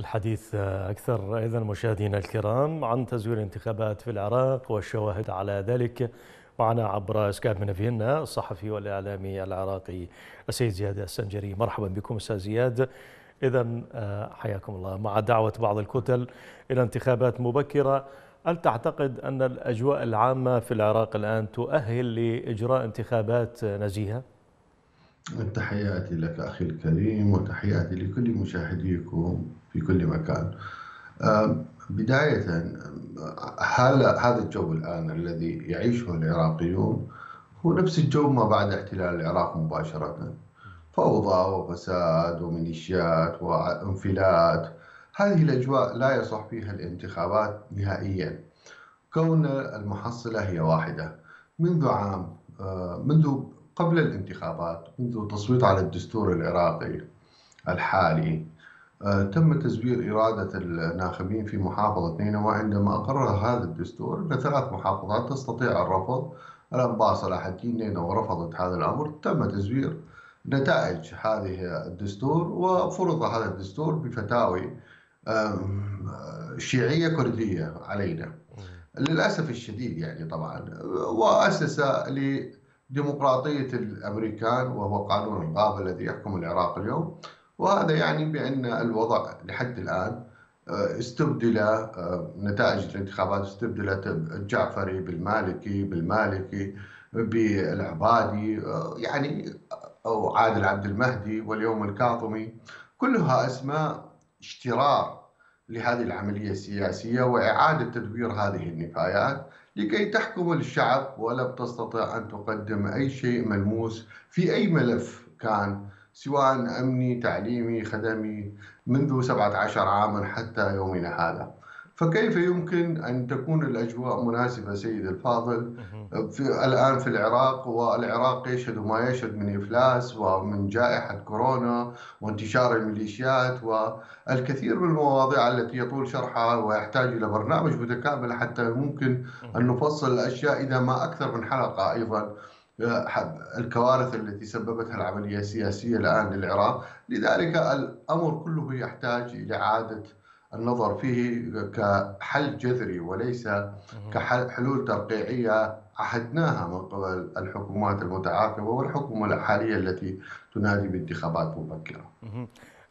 الحديث أكثر. أيضا مشاهدينا الكرام عن تزوير الانتخابات في العراق والشواهد على ذلك معنا عبر سكايب من فيينا الصحفي والإعلامي العراقي السيد زياد السنجري. مرحبا بكم أستاذ زياد. إذا حياكم الله. مع دعوة بعض الكتل إلى انتخابات مبكرة هل تعتقد أن الأجواء العامة في العراق الآن تؤهل لإجراء انتخابات نزيهة؟ تحياتي لك أخي الكريم وتحياتي لكل مشاهديكم في كل مكان. بداية هذا الجو الآن الذي يعيشه العراقيون هو نفس الجو ما بعد احتلال العراق مباشرة؟ فوضى وفساد وميليشيات وانفلات. هذه الأجواء لا يصح فيها الانتخابات نهائيا. كون المحصلة هي واحدة. منذ عام منذ قبل الانتخابات منذ التصويت على الدستور العراقي الحالي آه، تم تزوير إرادة الناخبين في محافظة نينوى عندما أقر هذا الدستور أن ثلاث محافظات تستطيع الرفض. الأنباء صلاح الدين نينوى رفضت هذا الأمر. تم تزوير نتائج هذه الدستور وفرض هذا الدستور بفتاوي شيعية كردية علينا. للأسف الشديد يعني طبعا وأسس ديمقراطية الأمريكان وهو قانون الغابة الذي يحكم العراق اليوم. وهذا يعني بأن الوضع لحد الآن آه، استبدل آه، نتائج الانتخابات استبدلت الجعفري بالمالكي بالمالكي بالعبادي آه، يعني أو عادل عبد المهدي واليوم الكاظمي. كلها أسماء اشترار لهذه العملية السياسية وإعادة تدوير هذه النفايات. لكي تحكم الشعب ولم تستطع أن تقدم أي شيء ملموس في أي ملف كان سواء أمني تعليمي خدمي منذ 17 عاما حتى يومنا هذا. فكيف يمكن أن تكون الأجواء مناسبة سيد الفاضل؟ في الآن في العراق والعراق يشهد ما يشهد من إفلاس ومن جائحة كورونا وانتشار الميليشيات والكثير من المواضيع التي يطول شرحها ويحتاج إلى برنامج متكامل حتى ممكن أن نفصل الأشياء إذا ما أكثر من حلقة أيضا الكوارث التي سببتها العملية السياسية الآن للعراق. لذلك الأمر كله يحتاج إلى إعادة النظر فيه كحل جذري وليس كحلول ترقيعية عهدناها من قبل الحكومات المتعاقبة والحكومة الحالية التي تنادي بانتخابات مبكرة.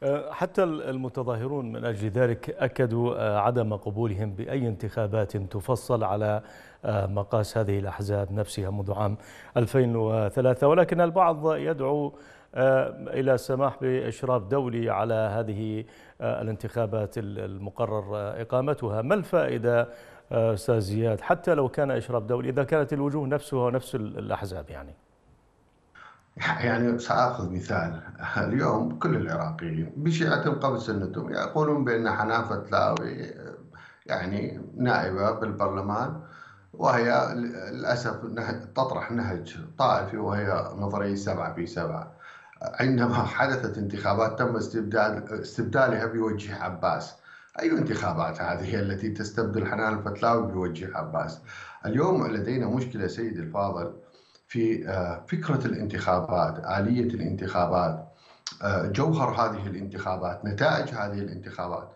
أه، حتى المتظاهرون من أجل ذلك أكدوا أه، عدم قبولهم بأي انتخابات تفصل على أه، مقاس هذه الأحزاب نفسها منذ عام 2003 ولكن البعض يدعو إلى السماح بإشراف دولي على هذه الانتخابات المقرر إقامتها. ما الفائدة أستاذ زياد؟ حتى لو كان إشراف دولي إذا كانت الوجوه نفسها نفس الأحزاب يعني. يعني سأخذ مثال. اليوم كل العراقيين بشيعتهم قبل سنتهم يقولون بأن حنافة تلاوي يعني نائبة بالبرلمان وهي للأسف تطرح نهج طائفي وهي نظرية سبعة في سبعة. عندما حدثت انتخابات تم استبدال استبدالها بوجه عباس. أي انتخابات هذه التي تستبدل حنان الفتلاوي بوجه عباس؟ اليوم لدينا مشكلة سيدي الفاضل في آه، فكرة الانتخابات آلية الانتخابات آه، جوهر هذه الانتخابات نتائج هذه الانتخابات.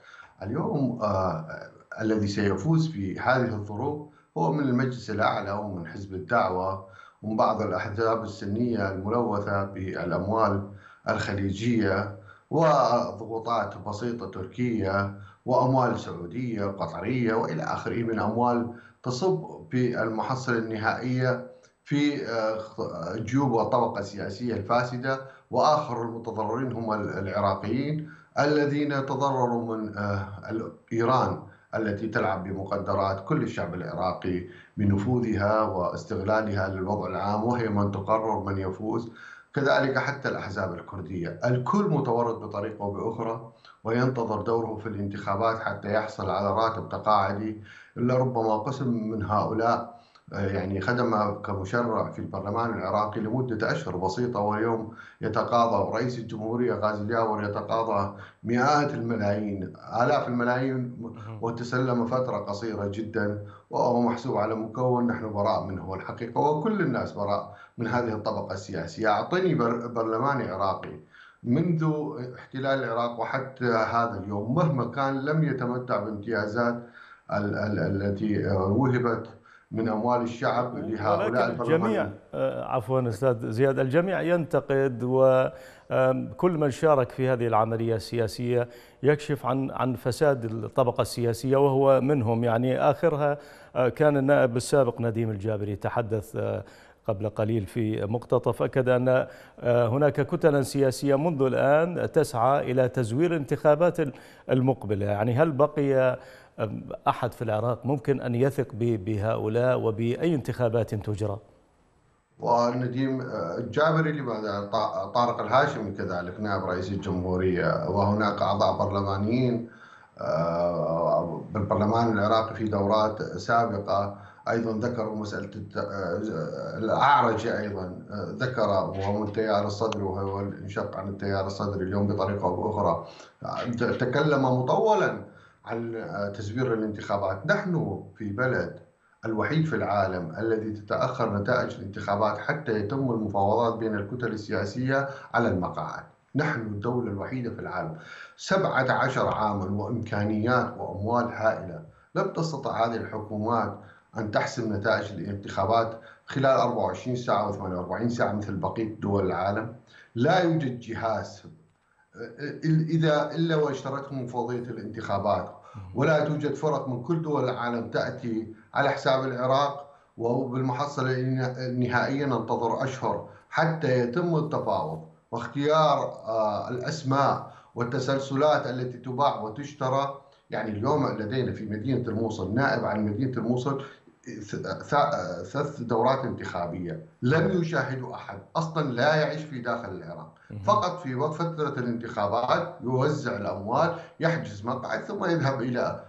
اليوم آه، الذي سيفوز في هذه الظروف هو من المجلس الأعلى ومن حزب الدعوة ومن بعض الأحزاب السنية الملوثة بالأموال الخليجية وضغوطات بسيطة تركية وأموال سعودية وقطرية وإلى آخره من أموال تصب في المحصلة النهائية في آه، جيوب الطبقة السياسية الفاسدة وآخر المتضررين هم العراقيين الذين تضرروا من آه، إيران التي تلعب بمقدرات كل الشعب العراقي بنفوذها واستغلالها للوضع العام وهي من تقرر من يفوز. كذلك حتى الأحزاب الكردية. الكل متورط بطريقة بأخرى وينتظر دوره في الانتخابات حتى يحصل على راتب تقاعدي إلا ربما قسم من هؤلاء آه، يعني خدم كمشرع في البرلمان العراقي لمدة أشهر بسيطة واليوم يتقاضى رئيس الجمهورية غازي الياور يتقاضى مئات الملايين آلاف الملايين وتسلم فترة قصيرة جدا وهو محسوب على مكون نحن براء منه والحقيقة وكل الناس براء من هذه الطبقة السياسية. أعطني برلمان عراقي. منذ احتلال العراق وحتى هذا اليوم مهما كان لم يتمتع بامتيازات التي وهبت من أموال الشعب لهؤلاء الجميع آه، عفوا أستاذ زياد الجميع ينتقد وكل من شارك في هذه العملية السياسية يكشف عن عن فساد الطبقة السياسية وهو منهم. يعني آخرها آه، كان النائب السابق نديم الجابري تحدث آه، قبل قليل في مقتطف أكد أن هناك كتلا سياسية منذ الآن تسعى إلى تزوير الانتخابات المقبلة. يعني هل بقي أحد في العراق ممكن أن يثق بهؤلاء وبأي انتخابات تجرى؟ ونديم الجابري لماذا طارق الهاشمي كذلك نائب رئيس الجمهورية. وهناك أعضاء برلمانيين آه، بالبرلمان العراقي في دورات سابقة. أيضا ذكروا مسألة الأعرج أيضا ذكر وهو التيار الصدري وهو انشق عن التيار الصدري اليوم بطريقة أو أخرى تكلم مطولا عن تزوير الانتخابات. نحن في بلد الوحيد في العالم الذي تتأخر نتائج الانتخابات حتى يتم المفاوضات بين الكتل السياسية على المقاعد. نحن الدولة الوحيدة في العالم. 17 عاما وإمكانيات وأموال هائلة. لم تستطع هذه الحكومات أن تحسم نتائج الانتخابات خلال 24 ساعة و 48 ساعة مثل بقية دول العالم. لا يوجد جهاز إذا إلا واشترته مفوضية الانتخابات. ولا توجد فرق من كل دول العالم تأتي على حساب العراق وبالمحصلة النهائية ننتظر أشهر حتى يتم التفاوض. واختيار آه، الأسماء والتسلسلات التي تباع وتشترى يعني اليوم لدينا في مدينة الموصل نائب عن مدينة الموصل ثلاث دورات انتخابية. لم يشاهدوا أحد. أصلا لا يعيش في داخل العراق. فقط في وقت فترة الانتخابات يوزع الأموال يحجز مقعد ثم يذهب إلى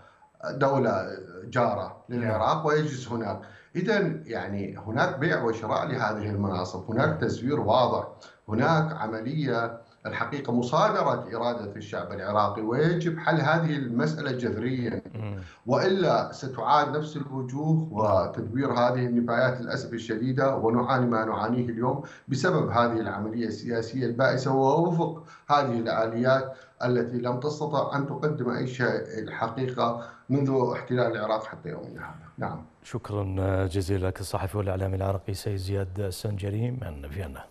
دولة جارة للعراق ويجلس هناك. إذا يعني هناك بيع وشراء لهذه المناصب. هناك تزوير واضح. هناك عملية الحقيقة مصادرة إرادة الشعب العراقي ويجب حل هذه المسألة جذريا. وإلا ستعاد نفس الوجوه وتدوير هذه النفايات للأسف الشديدة ونعاني ما نعانيه اليوم بسبب هذه العملية السياسية البائسة ووفق هذه الآليات التي لم تستطع أن تقدم أي شيء الحقيقة منذ احتلال العراق حتى يومنا هذا. نعم. شكرا جزيلا لك الصحفي والإعلامي العراقي سيد زياد السنجري من فيينا.